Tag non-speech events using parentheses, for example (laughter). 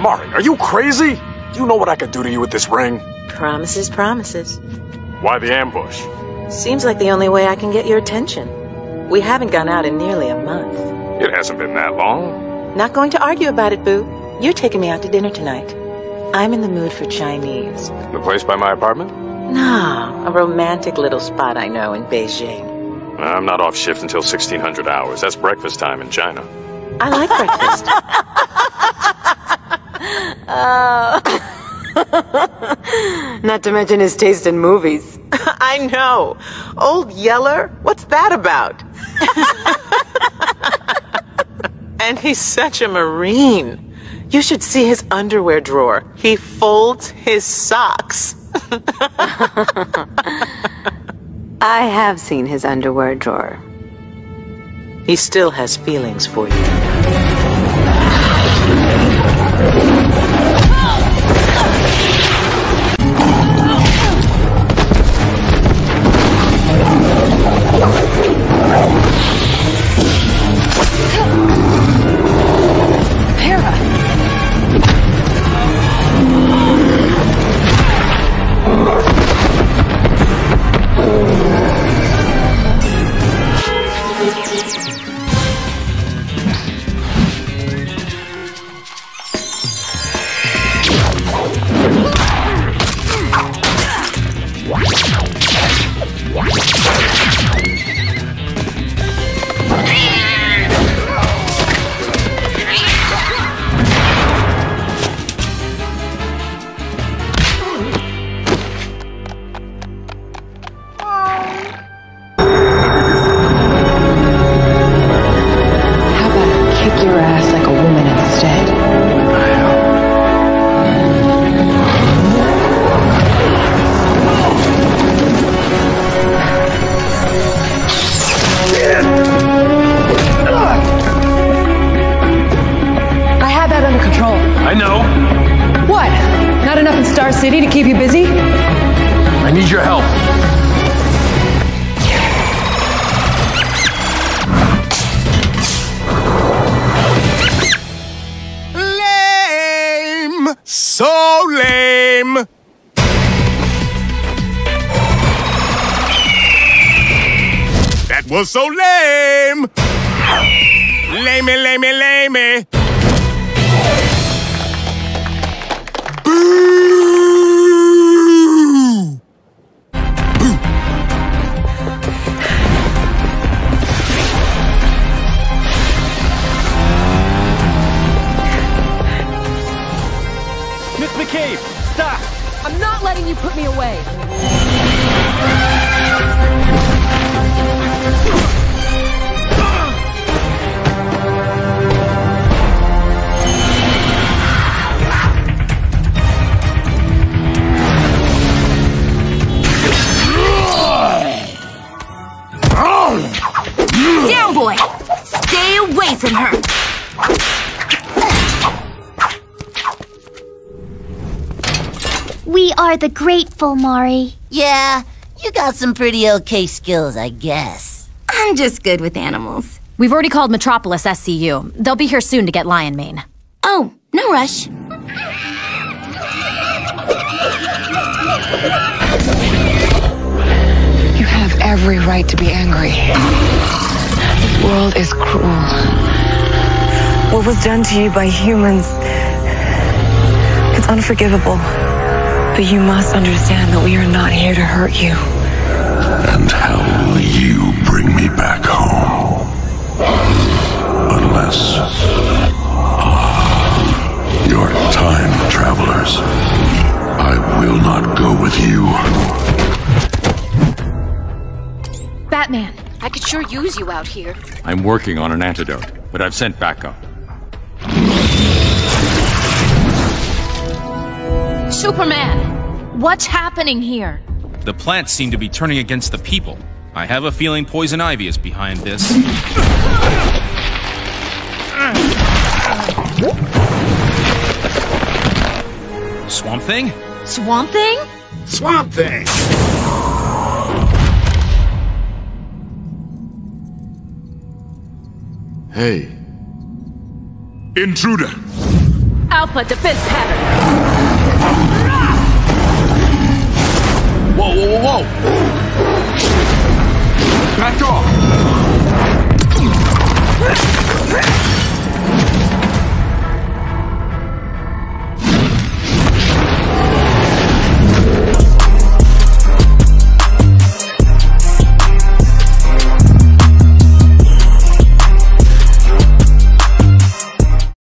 Mari, are you crazy? Do you know what I could do to you with this ring? Promises, promises. Why the ambush? Seems like the only way I can get your attention. We haven't gone out in nearly a month. It hasn't been that long. Not going to argue about it, Boo. You're taking me out to dinner tonight. I'm in the mood for Chinese. The place by my apartment? No, a romantic little spot I know in Beijing. I'm not off shift until 1600 hours. That's breakfast time in China. I like breakfast. (laughs) Uh, (laughs) not to mention his taste in movies. (laughs) I know. Old Yeller? What's that about? (laughs) and he's such a Marine. You should see his underwear drawer. He folds his socks. I have seen his underwear drawer. He still has feelings for you. Yeah. I know. What? Not enough in Star City to keep you busy? I need your help. Lame! So lame! That was so lame! Lame, lame, lame! Letting you put me away. Down, boy! Stay away from her! We are the grateful, Mari. Yeah, you got some pretty okay skills, I guess. I'm just good with animals. We've already called Metropolis SCU. They'll be here soon to get Lion Mane. Oh, no rush. You have every right to be angry. This world is cruel. What was done to you by humans, it's unforgivable. But you must understand that we are not here to hurt you. And how will you bring me back home? Unless. Ah, you're time travelers. I will not go with you. Batman, I could sure use you out here. I'm working on an antidote, but I've sent backup. Superman! What's happening here? The plants seem to be turning against the people. I have a feeling Poison Ivy is behind this. Swamp Thing? Swamp Thing? Swamp Thing! Hey, Intruder! Alpha defense pattern. Whoa, whoa, whoa, whoa! Back off!